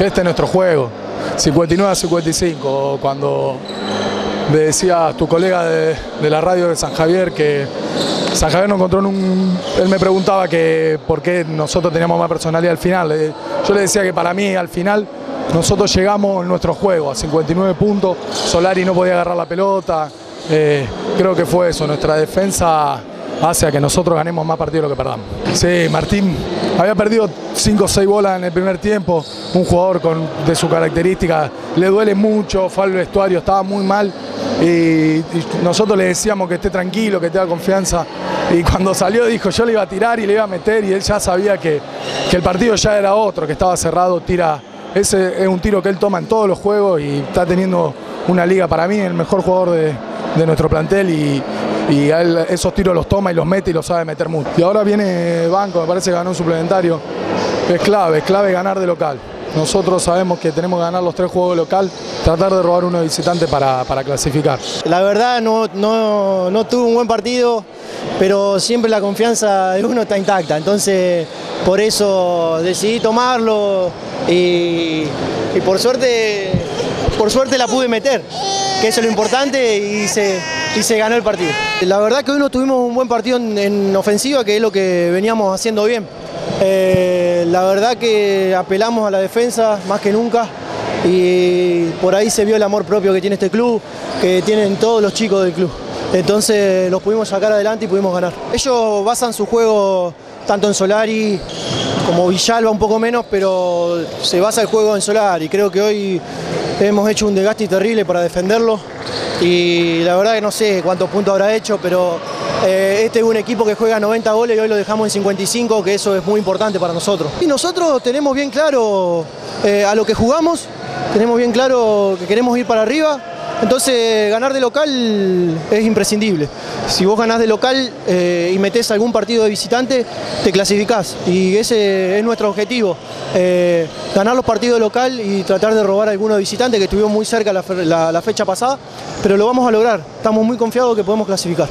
que este es nuestro juego, 59 a 55, cuando me decía tu colega de, la radio de San Javier que San Javier no encontró en un... Él me preguntaba que por qué nosotros teníamos más personalidad al final. Eh, Yo le decía que para mí al final nosotros llegamos en nuestro juego a 59 puntos, Solari no podía agarrar la pelota, eh, creo que fue eso, nuestra defensa hace a que nosotros ganemos más partidos de lo que perdamos. Sí, Martín había perdido 5 o 6 bolas en el primer tiempo, un jugador con, de su característica, le duele mucho, fue al vestuario, estaba muy mal. Y, y nosotros le decíamos que esté tranquilo, que tenga confianza. Y cuando salió dijo yo le iba a tirar y le iba a meter y él ya sabía que, que el partido ya era otro, que estaba cerrado, tira, ese es un tiro que él toma en todos los juegos y está teniendo una liga para mí el mejor jugador de, de nuestro plantel y, y él esos tiros los toma y los mete y los sabe meter mucho. Y ahora viene Banco, me parece que ganó un suplementario. Es clave, es clave ganar de local. Nosotros sabemos que tenemos que ganar los tres juegos local, tratar de robar uno de visitante para, para clasificar. La verdad no, no, no tuve un buen partido, pero siempre la confianza de uno está intacta. Entonces, por eso decidí tomarlo y, y por suerte por suerte la pude meter, que eso es lo importante y se, y se ganó el partido. La verdad que hoy no tuvimos un buen partido en, en ofensiva, que es lo que veníamos haciendo bien. Eh, la verdad que apelamos a la defensa más que nunca y por ahí se vio el amor propio que tiene este club, que tienen todos los chicos del club. Entonces los pudimos sacar adelante y pudimos ganar. Ellos basan su juego tanto en Solari como Villalba un poco menos, pero se basa el juego en Solari. Creo que hoy hemos hecho un desgaste terrible para defenderlo y la verdad que no sé cuántos puntos habrá hecho, pero eh, este es un equipo que juega 90 goles y hoy lo dejamos en 55, que eso es muy importante para nosotros. Y nosotros tenemos bien claro eh, a lo que jugamos, tenemos bien claro que queremos ir para arriba, entonces ganar de local es imprescindible. Si vos ganás de local eh, y metés algún partido de visitante, te clasificás. Y ese es nuestro objetivo. Eh, ganar los partidos de local y tratar de robar a alguno de visitante que estuvimos muy cerca la, la, la fecha pasada, pero lo vamos a lograr. Estamos muy confiados que podemos clasificar.